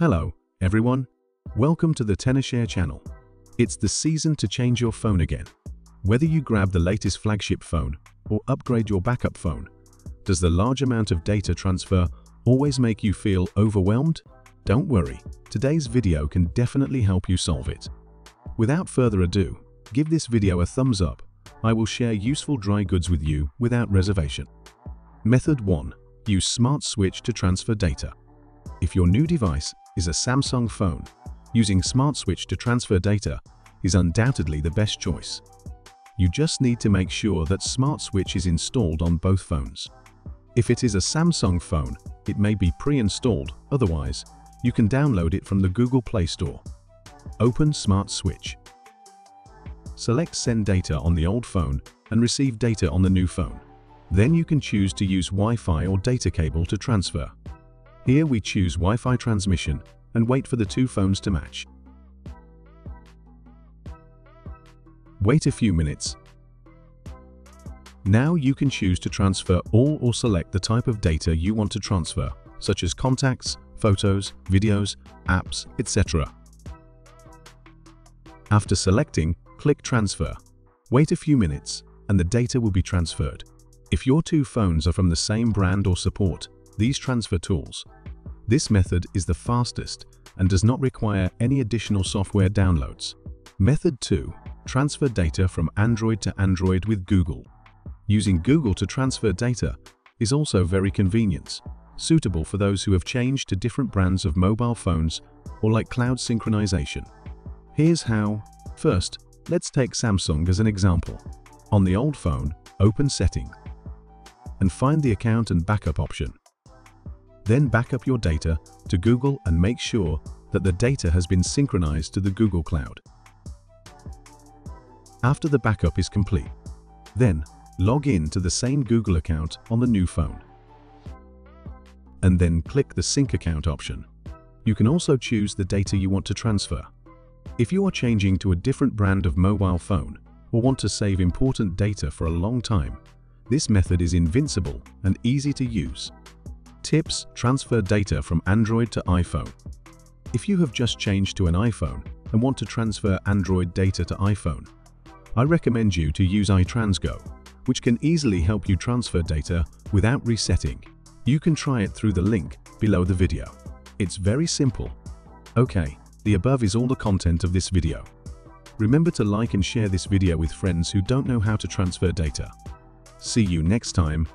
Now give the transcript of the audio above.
Hello, everyone. Welcome to the Tenorshare channel. It's the season to change your phone again. Whether you grab the latest flagship phone or upgrade your backup phone, does the large amount of data transfer always make you feel overwhelmed? Don't worry, today's video can definitely help you solve it. Without further ado, give this video a thumbs up. I will share useful dry goods with you without reservation. Method 1. Use Smart Switch to transfer data. If your new device is a Samsung phone, using Smart Switch to transfer data is undoubtedly the best choice. You just need to make sure that Smart Switch is installed on both phones. If it is a Samsung phone, it may be pre-installed, otherwise, you can download it from the Google Play Store. Open Smart Switch. Select Send data on the old phone and receive data on the new phone. Then you can choose to use Wi-Fi or data cable to transfer. Here we choose Wi-Fi transmission and wait for the two phones to match. Wait a few minutes. Now you can choose to transfer all or select the type of data you want to transfer, such as contacts, photos, videos, apps, etc. After selecting, click Transfer. Wait a few minutes, and the data will be transferred. If your two phones are from the same brand or support these transfer tools, this method is the fastest and does not require any additional software downloads. Method 2. Transfer data from Android to Android with Google. Using Google to transfer data is also very convenient, suitable for those who have changed to different brands of mobile phones or like cloud synchronization. Here's how. First, let's take Samsung as an example. On the old phone, open Setting and find the account and backup option. Then back up your data to Google and make sure that the data has been synchronized to the Google Cloud. After the backup is complete, then log in to the same Google account on the new phone. And then click the Sync Account option. You can also choose the data you want to transfer. If you are changing to a different brand of mobile phone or want to save important data for a long time, this method is invincible and easy to use. Tips Transfer data from Android to iPhone. If you have just changed to an iPhone and want to transfer Android data to iPhone, I recommend you to use iTransgo, which can easily help you transfer data without resetting. You can try it through the link below the video. It's very simple. Okay, the above is all the content of this video. Remember to like and share this video with friends who don't know how to transfer data. See you next time